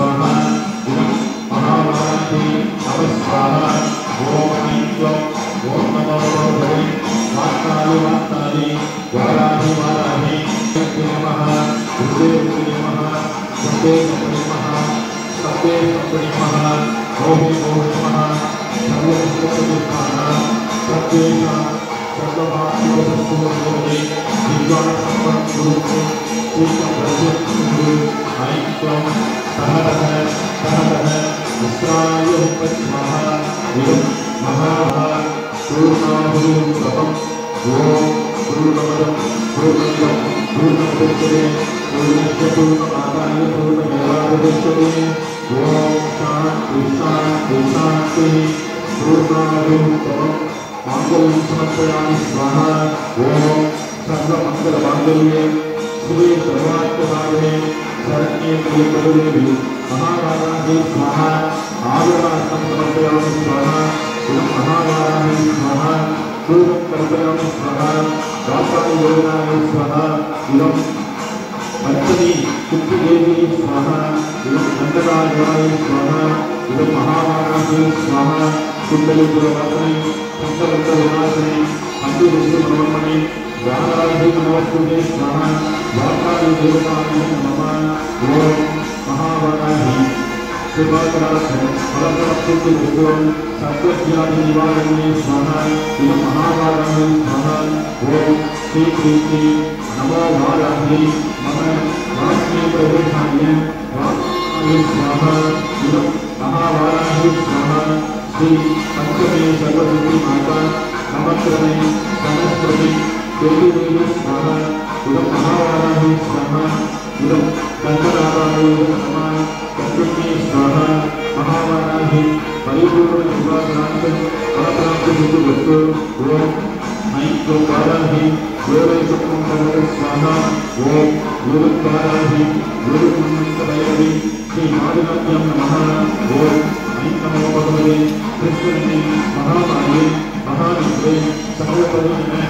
स्वाहा इदं महावाराहि नमः स्वाहा ॐ ऐं क्लौं नमो भगवते वाक्कालि वाक्कालि वाराहि वाराहि सत्ये नमः दुर्गे नमः सत्ये सत्ये नमः सत्ये सत्ये नमः ओहि ओहि नमः सर्वे सर्वप्रतिष्ठानः सत्येन सर्वभाग्यवस्तुभूते विद्वान् गुरुते श्रीकं प्रसिद्धुः ऐं त्वं सहतः सहतः मिश्राय उपस्वाहा इदं महाः पूर्णाहुरुपम् ॐ पूर्णमदं पूर्णमिदं पूर्णमुदच्यते पूर्णस्य पूर्णमादाय पूर्णमेवावशिष्यते ॐ शान्ति शान्ति शान्तिः पूर्णाहुरुपम् माङ्गल्यं समर्पयामि स्वाहा ॐ सर्वमङ्गलमाङ्गल्ये श्री सर्वार्थसाधने शरण्ये प्रियकरुदेवी महाराजाहि स्वाहा आगमार्थं समर्पयामि स्वाहा इदं महावाराहि स्वाहा पूर्वं कल्पयामि स्वाहा दातायोजनाय स्वाहा इदं पञ्चमी कुट्टिदेवी स्वाहा इदं दण्डकाय स्वाहा इदं महावाराहि स्वाहा कुण्डलिपुरवासने शङ्करविनाशने पञ्चविश्वब्रह्मणे व्याराधिनवस्तुते स्वाहा वाकाय देवताय नमः ॐ महावाराहि कृपाकरार्थं फलप्राप्तिर्ति विद्वं स्वाहा नमो वाराहि मम वाक्ये स्वाहा श्री पंचमे सर्वसिद्धि माता नमस्कृते नमस्कृते देवी देवी स्वाहा इदं महावाराहि स्वाहा इदं कङ्कनारायण नमः कङ्कणे स्वाहा महावाराहि परिपूर्णविश्वासान्त फलप्राप्तिहेतुवस्तु ॐ ऐं त्वं वाराहि योगेशत्वं सर्वतः स्वाहा ॐ योगद्वाराहि योगकुण्डलैरवि श्रीमादिनाभ्यां नमः ॐ ऐं नमो भगवते कृष्णने महामाये महानित्रे सर्वपरिणे मनसपशु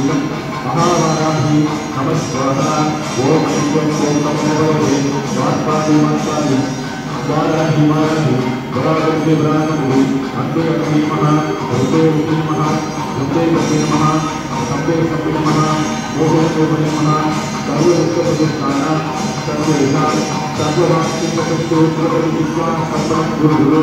इदं महावाराहि नमः स्वाहा ॐ ऐक्यं ॐ नमो भगवते वात्पादि वात्पादि वाराहि वाराहि वरागस्य वरानमु अग्रे अग्रे नमः भूते नमः भूते नमः सम्भे नमः मोहे मोहे नमः सर्वदुःखप्रतिष्ठान सर्वेषां सर्ववाक्यप्रतिष्ठोत्रपतित्वा सर्वं गुरु गुरु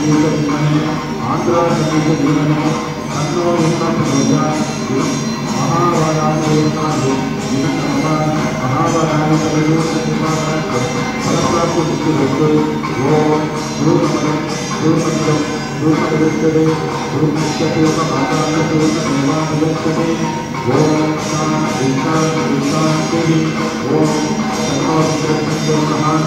వారాణి జీవని ఆంధ్ర సంగీత జీవనం అన్నో విష్ణు మహావారాణి మహావారాణి ఫలప్రాప్తి ఓం రూపమలం రూపమలం రూపగచ్చతే రూపగచ్చతే మాతాగచ్చతే నిర్మాణగచ్చతే ఓం శాంతి శాంతి శాంతి ఓం సర్వాధిపత్యంలో నమః